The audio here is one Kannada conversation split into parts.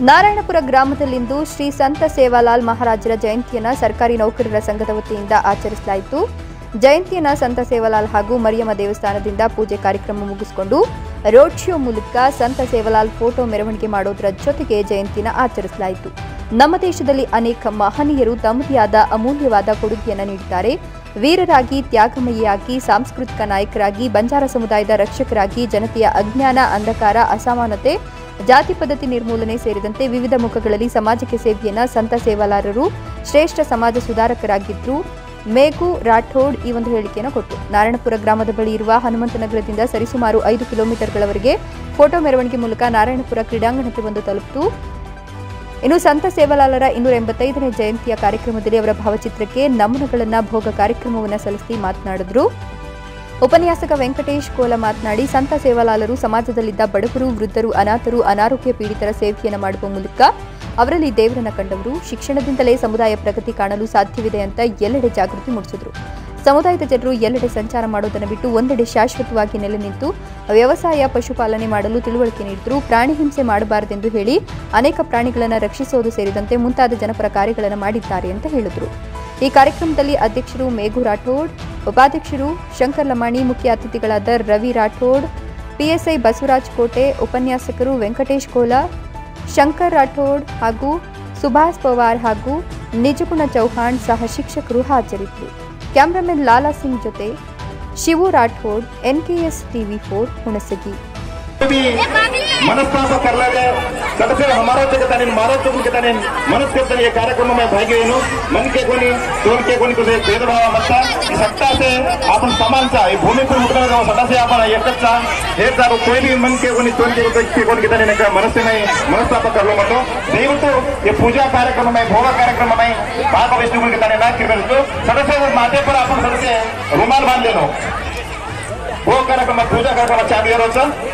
ನಾರಾಯಣಪುರ ಗ್ರಾಮದಲ್ಲಿಂದು ಶ್ರೀ ಸಂತ ಸೇವಾಲಾಲ್ ಮಹಾರಾಜರ ಜಯಂತಿಯನ್ನ ಸರ್ಕಾರಿ ನೌಕರರ ಸಂಘದ ವತಿಯಿಂದ ಆಚರಿಸಲಾಯಿತು. ಜಯಂತಿಯನ್ನು ಸಂತ ಸೇವಾಲಾಲ್ ಹಾಗೂ ಮರಿಯಮ್ಮ ದೇವಸ್ಥಾನದಿಂದ ಪೂಜೆ ಕಾರ್ಯಕ್ರಮ ಮುಗಿಸಿಕೊಂಡು ರೋಡ್ ಶೋ ಮೂಲಕ ಸಂತ ಸೇವಾಲಾಲ್ ಫೋಟೋ ಮೆರವಣಿಗೆ ಮಾಡೋದರ ಜೊತೆಗೆ ಜಯಂತಿನ ಆಚರಿಸಲಾಯಿತು. ನಮ್ಮ ದೇಶದಲ್ಲಿ ಅನೇಕ ಮಹನೀಯರು ತಮ್ಮದೇ ಅಮೂಲ್ಯವಾದ ಕೊಡುಗೆಯನ್ನು ನೀಡಿದ್ದಾರೆ. ವೀರರಾಗಿ, ತ್ಯಾಗಮಯಿಯಾಗಿ, ಸಾಂಸ್ಕೃತಿಕ ನಾಯಕರಾಗಿ, ಬಂಜಾರ ಸಮುದಾಯದ ರಕ್ಷಕರಾಗಿ, ಜನತೆಯ ಅಜ್ಞಾನ, ಅಂಧಕಾರ, ಅಸಮಾನತೆ ಜಾತಿ ಪದ್ಧತಿ ನಿರ್ಮೂಲನೆ ಸೇರಿದಂತೆ ವಿವಿಧ ಮುಖಗಳಲ್ಲಿ ಸಮಾಜಕ್ಕೆ ಸೇವೆಯನ್ನ ಸಂತ ಸೇವಾಲಾರರು, ಶ್ರೇಷ್ಠ ಸಮಾಜ ಸುಧಾರಕರಾಗಿದ್ದರು ಮೇಘು ರಾಠೋಡ್ ಈ ಒಂದು ಹೇಳಿಕೆಯನ್ನು ಕೊಟ್ಟು ನಾರಾಯಣಪುರ ಗ್ರಾಮದ ಬಳಿ ಇರುವ ಹನುಮಂತನಗರದಿಂದ ಸರಿಸುಮಾರು ಐದು ಕಿಲೋಮೀಟರ್ಗಳವರೆಗೆ ಫೋಟೋ ಮೆರವಣಿಗೆ ಮೂಲಕ ನಾರಾಯಣಪುರ ಕ್ರೀಡಾಂಗಣಕ್ಕೆ ಬಂದು ತಲುಪಿತು. ಇನ್ನು ಸಂತ ಸೇವಾಲಾಲರ ಇನ್ನೂರ ಎಂಬತ್ತೈದನೇ ಜಯಂತಿಯ ಕಾರ್ಯಕ್ರಮದಲ್ಲಿ ಅವರ ಭಾವಚಿತ್ರಕ್ಕೆ ನಮನಗಳನ್ನು ಭೋಗ ಕಾರ್ಯಕ್ರಮವನ್ನು ಸಲ್ಲಿಸಿ ಮಾತನಾಡಿದ್ರು. ಉಪನ್ಯಾಸಕ ವೆಂಕಟೇಶ್ ಕೋಲ ಮಾತನಾಡಿ, ಸಂತ ಸೇವಾಲಾಲರು ಸಮಾಜದಲ್ಲಿದ್ದ ಬಡವರು, ವೃದ್ಧರು, ಅನಾಥರು, ಅನಾರೋಗ್ಯ ಪೀಡಿತರ ಸೇವೆಯನ್ನು ಮಾಡುವ ಮೂಲಕ ಅವರಲ್ಲಿ ದೇವರನ್ನ ಕಂಡವರು. ಶಿಕ್ಷಣದಿಂದಲೇ ಸಮುದಾಯ ಪ್ರಗತಿ ಕಾಣಲು ಸಾಧ್ಯವಿದೆ ಅಂತ ಎಲ್ಲೆಡೆ ಜಾಗೃತಿ ಮೂಡಿಸಿದರು. ಸಮುದಾಯದ ಜನರು ಎಲ್ಲೆಡೆ ಸಂಚಾರ ಮಾಡೋದನ್ನು ಬಿಟ್ಟು ಒಂದೆಡೆ ಶಾಶ್ವತವಾಗಿ ನೆಲೆ ನಿಂತು ವ್ಯವಸಾಯ, ಪಶುಪಾಲನೆ ಮಾಡಲು ತಿಳುವಳಿಕೆ ನೀಡಿದ್ರು. ಪ್ರಾಣಿ ಹಿಂಸೆ ಮಾಡಬಾರದೆಂದು ಹೇಳಿ ಅನೇಕ ಪ್ರಾಣಿಗಳನ್ನು ರಕ್ಷಿಸುವುದು ಸೇರಿದಂತೆ ಮುಂತಾದ ಜನಪರ ಕಾರ್ಯಗಳನ್ನು ಮಾಡಿದ್ದಾರೆ ಅಂತ ಹೇಳಿದರು. ಈ ಕಾರ್ಯಕ್ರಮದಲ್ಲಿ ಅಧ್ಯಕ್ಷರು ಮೇಘು ರಾಠೋಡ್ ಉಪಾಧ್ಯಕ್ಷರು ಶಂಕರ್ ಲಮಾಣಿ ಮುಖ್ಯ ಅತಿಥಿಗಳಾದ ರವಿ ರಾಠೋಡ್, ಪಿಎಸ್ಐ ಬಸವರಾಜ್ ಕೋಟೆ ಉಪನ್ಯಾಸಕರು ವೆಂಕಟೇಶ್ ಕೋಲ, ಶಂಕರ್ ರಾಠೋಡ್ ಹಾಗೂ ಸುಭಾಷ್ ಪವಾರ್ ಹಾಗೂ ನಿಜಗುಣ ಚೌಹಾಣ್ ಸಹ ಶಿಕ್ಷಕರು ಹಾಜರಿದ್ದರು. ಕ್ಯಾಮ್ರಾಮನ್ ಲಾಲಾ ಸಿಂಗ್ ಜೊತೆ Shivu Rathod, NKS TV for Hunasagi. मनस्ताप कर ಕರ್ಲಾರೆ ಸದಸ್ಯರು ಹಮಾರೋಚಕತಾನೇನು ಮಾರೋಚಕತಾನೇನು ಮನಸ್ಕರ್ತಾನೆ ಈ ಕಾರ್ಯಕ್ರಮದಲ್ಲಿ ಭಾಗಿವೇನು ಮನ್ಕೆ ಕೊನಿ ತೋಲ್ಕೆ ಕೊನಿ कुछ सत्ता से आपण समानचा हे भूमिपूर उठणार जाऊ सदा से आपण एकच हे चालू कोणी मनके कोणी तोलके कोणी कोणी किती नाही मनसे नाही तो ये पूजा कार्यक्रम में, भोग कार्यक्रम में बाबा विष्णु कोणी किती नाही कृपया असतो सदस्य सदस्य रुमाल बांधलेलो भोग कार्यक्रम पूजा कार्यक्रम चालू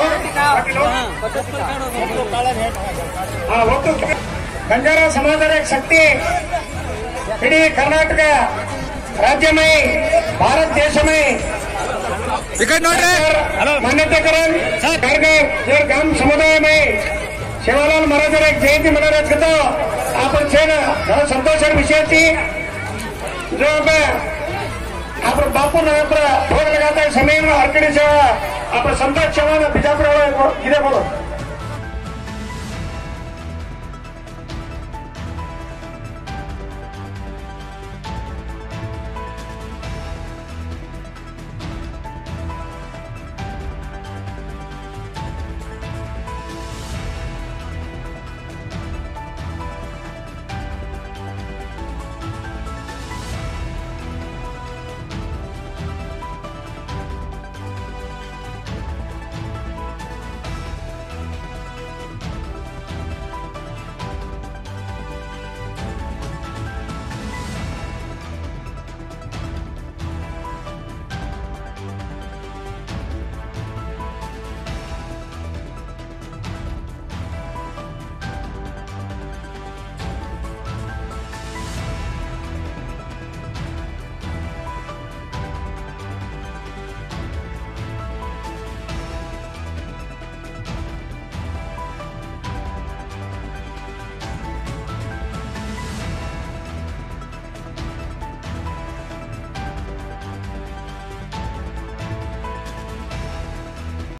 ಒಟ್ಟು ಬಂಜಾರ ಸಮಾಜದ एक शक्ती इडೀ कर्नाटक राज्य में भारत देश में मान्यता करेल कारगे जर गाम समुदाय में शिवालाल महाराज एक जयंती मनावण्यात करतो आपण छान जरा संतोषाची विषयाची जो आपण आपण बापू नगर भोग लगाता है समय में हरकड़ी सेवा आपण संतोष चव्हाण बिजापूर ಇದೆ बोलो